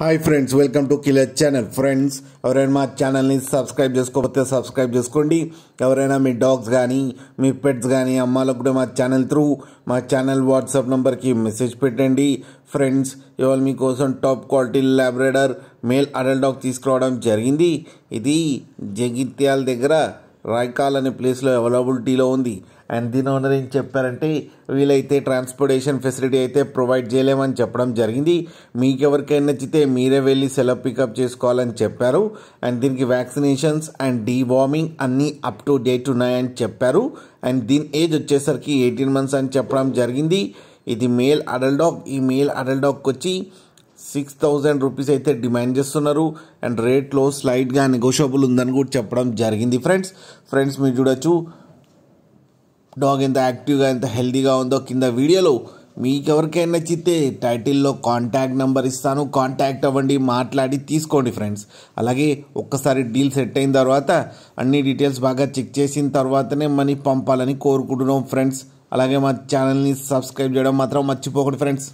Hi friends welcome to killer channel friends ఎవరైనా మా ఛానల్ని సబ్స్క్రైబ్ చేసుకోకపోతే సబ్స్క్రైబ్ చేసుకోండి. ఎవరైనా మీ డాగ్స్ కానీ మీ పెట్స్ కానీ అమ్మాలకు కూడా మా ఛానల్ త్రూ మా ఛానల్ వాట్సాప్ నెంబర్కి మెసేజ్ పెట్టండి. ఫ్రెండ్స్ ఇవాళ మీకోసం top quality Labrador male adult dog తీసుకురావడం జరిగింది. ఇది జగిత్యాల దగ్గర రాయకాల్ అనే ప్లేస్లో అవైలబిలిటీలో ఉంది. అండ్ దీని ఓనర్ ఏం చెప్పారంటే వీలైతే ట్రాన్స్పోర్టేషన్ ఫెసిలిటీ అయితే ప్రొవైడ్ చేయలేమని చెప్పడం జరిగింది. మీకు ఎవరికైనా నచ్చితే మీరే వెళ్ళి సెలవు పికప్ చేసుకోవాలని చెప్పారు. అండ్ దీనికి వ్యాక్సినేషన్స్ అండ్ డీవార్మింగ్ అన్నీ అప్ టు డేట్ ఉన్నాయని చెప్పారు. అండ్ దీని ఏజ్ వచ్చేసరికి ఎయిటీన్ మంత్స్ అని చెప్పడం జరిగింది. ఇది మేల్ అడల్ట్ డాగ్ ఈ మేల్ అడల్ట్ డాగ్కి వచ్చి సిక్స్ థౌజండ్ రూపీస్ అయితే డిమాండ్ చేస్తున్నారు. అండ్ రేట్లో స్లైడ్గా నెగోషియబుల్ ఉందని కూడా చెప్పడం జరిగింది ఫ్రెండ్స్. ఫ్రెండ్స్ మీరు చూడొచ్చు డాగ్ ఎంత యాక్టివ్గా ఎంత హెల్దీగా ఉందో కింద వీడియోలో. మీకు ఎవరికైనా నచ్చితే టైటిల్లో కాంటాక్ట్ నెంబర్ ఇస్తాను. కాంటాక్ట్ అవ్వండి మాట్లాడి తీసుకోండి ఫ్రెండ్స్. అలాగే ఒక్కసారి డీల్ సెట్ అయిన తర్వాత అన్ని డీటెయిల్స్ బాగా చెక్ చేసిన తర్వాతనే మనీ పంపాలని కోరుకుంటున్నాం ఫ్రెండ్స్. అలాగే మా ఛానల్ని సబ్స్క్రైబ్ చేయడం మాత్రం మర్చిపోకండి ఫ్రెండ్స్.